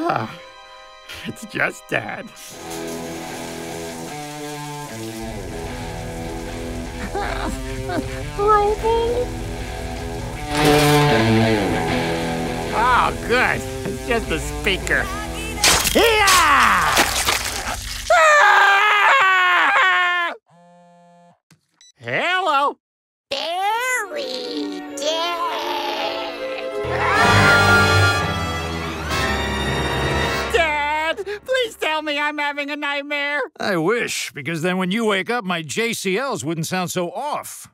Ah, just Dad. Wrobel? Oh, good. It's just a speaker. Me I'm having a nightmare. I wish, because then when you wake up, my JBLs wouldn't sound so off.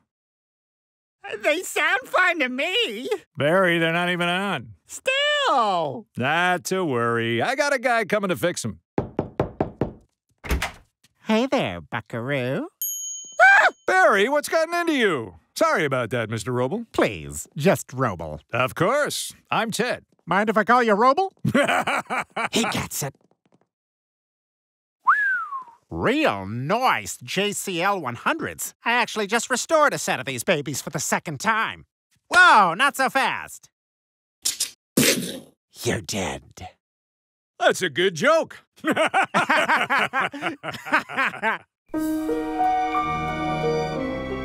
They sound fine to me. Barry, they're not even on. Still. Not to worry. I got a guy coming to fix them. Hey there, buckaroo. Ah! Barry, what's gotten into you? Sorry about that, Mr. Wrobel. Please, just Wrobel. Of course. I'm Ted. Mind if I call you Wrobel? he gets it. Real nice JBL 100s. I actually just restored a set of these babies for the second time. Whoa, not so fast. You're dead. That's a good joke.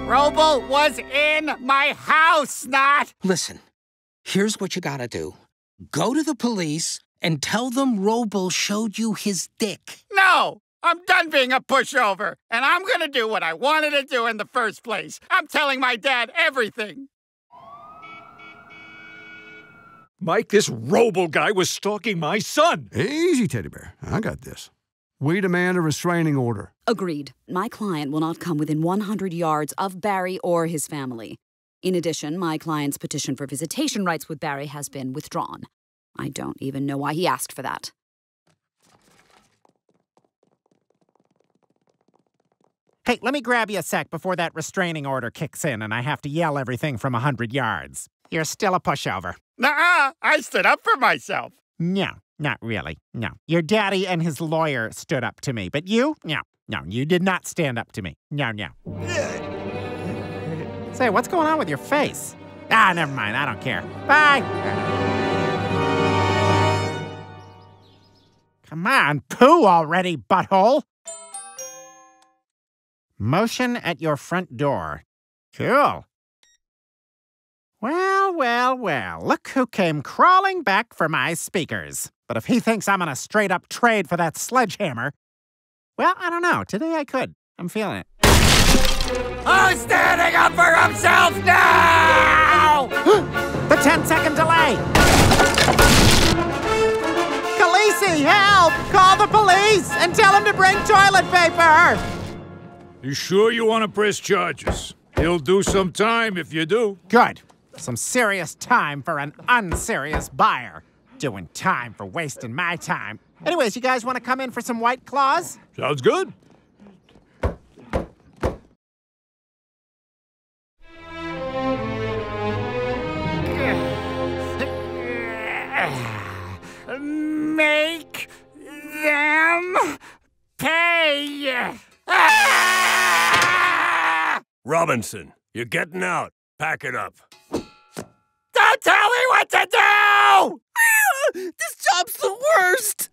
Wrobel was in my house, not. Listen, here's what you gotta do go to the police and tell them Wrobel showed you his dick. No! I'm done being a pushover, and I'm gonna do what I wanted to do in the first place. I'm telling my dad everything. Mike, this robo guy was stalking my son. Easy, Teddy Bear. I got this. We demand a restraining order. Agreed. My client will not come within 100 yards of Barry or his family. In addition, my client's petition for visitation rights with Barry has been withdrawn. I don't even know why he asked for that. Hey, let me grab you a sec before that restraining order kicks in and I have to yell everything from a hundred yards. You're still a pushover. nah-uh I stood up for myself. No, not really. No. Your daddy and his lawyer stood up to me, but you? No. No, you did not stand up to me. No, no. Say, what's going on with your face? Ah, never mind. I don't care. Bye. Come on, poo already, butthole. Motion at your front door. Cool. Well, well, well, look who came crawling back for my speakers. But if he thinks I'm on a straight up trade for that sledgehammer, well, I don't know. Today I could. I'm feeling it. Who's standing up for himself now? the 10 second delay. Khaleesi, help! Call the police and tell him to bring toilet paper! You sure you want to press charges? He'll do some time if you do. Good. Some serious time for an unserious buyer. Doing time for wasting my time. Anyways, you guys want to come in for some white claws? Sounds good. Make them pay! Robinson, you're getting out. Pack it up. Don't tell me what to do! Ah, this job's the worst!